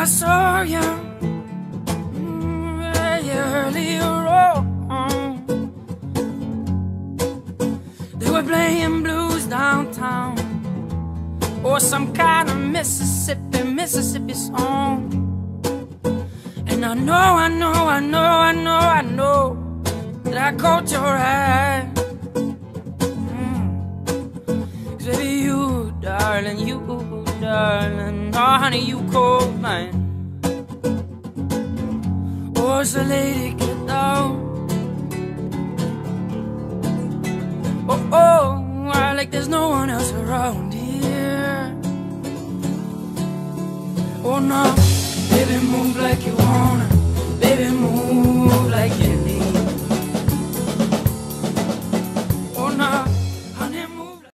I saw you mm, very earlier on. They were playing blues downtown, or some kind of Mississippi, Mississippi song. And I know, I know, I know, I know, I know that I caught your eye. Mm. 'Cause baby, you, darling, you, oh honey, you called mine. Oh, so lady, get down. Oh, oh, I like there's no one else around here. Oh no.